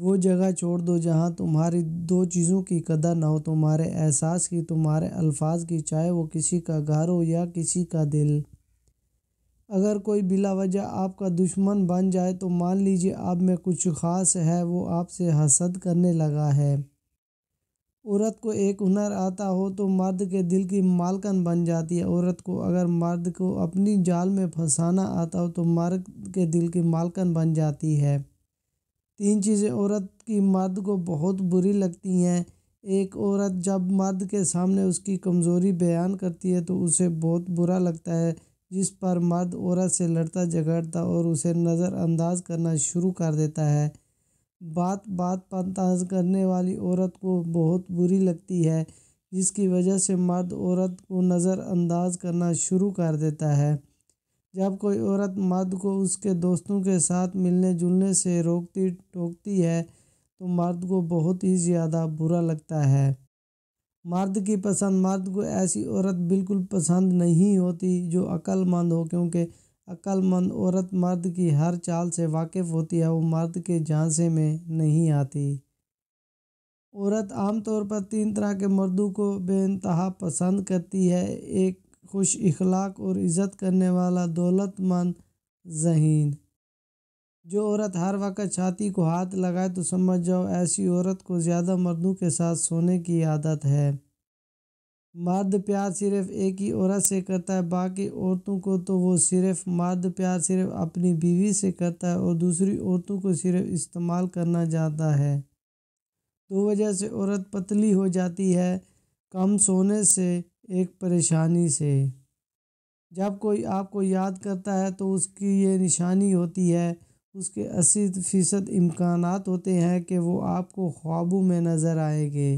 वो जगह छोड़ दो जहाँ तुम्हारी दो चीज़ों की कदर ना हो, तुम्हारे एहसास की, तुम्हारे अल्फाज की, चाहे वो किसी का घर हो या किसी का दिल। अगर कोई बिला वजह आपका दुश्मन बन जाए तो मान लीजिए आप में कुछ ख़ास है, वो आपसे हसद करने लगा है। औरत को एक हुनर आता हो तो मर्द के दिल की मालकन बन जाती है। औरत को अगर मर्द को अपनी जाल में फंसाना आता हो तो मर्द के दिल की मालकन बन जाती है। तीन चीज़ें औरत की मर्द को बहुत बुरी लगती हैं। एक औरत जब मर्द के सामने उसकी कमज़ोरी बयान करती है तो उसे बहुत बुरा लगता है, जिस पर मर्द औरत से लड़ता, झगड़ता और उसे नज़रअंदाज करना शुरू कर देता है। बात बात पर तंज करने वाली औरत को बहुत बुरी लगती है, जिसकी वजह से मर्द औरत को नज़रअंदाज करना शुरू कर देता है। जब कोई औरत मर्द को उसके दोस्तों के साथ मिलने जुलने से रोकती, टोकती है तो मर्द को बहुत ही ज़्यादा बुरा लगता है। मर्द की पसंद, मर्द को ऐसी औरत बिल्कुल पसंद नहीं होती जो अक्लमंद हो, क्योंकि अक्लमंद औरत मर्द की हर चाल से वाकिफ़ होती है, वो मर्द के झांसे में नहीं आती। औरत आमतौर पर तीन तरह के मर्दों को बेानतहा पसंद करती है। एक खुश इखलाक और इज़्ज़त करने वाला दौलतमंद जहीन। जो औरत हर वक्त छाती को हाथ लगाए तो समझ जाओ, ऐसी औरत को ज़्यादा मर्दों के साथ सोने की आदत है। मर्द प्यार सिर्फ़ एक ही औरत से करता है, बाकी औरतों को तो वो सिर्फ़ मर्द प्यार सिर्फ़ अपनी बीवी से करता है और दूसरी औरतों को सिर्फ़ इस्तेमाल करना चाहता है। दो वजह से औरत पतली हो जाती है, कम सोने से एक परेशानी से। जब कोई आपको याद करता है तो उसकी ये निशानी होती है, उसके अस्सी फ़ीसद इम्कान होते हैं कि वो आपको ख्वाबों में नज़र आएँगे।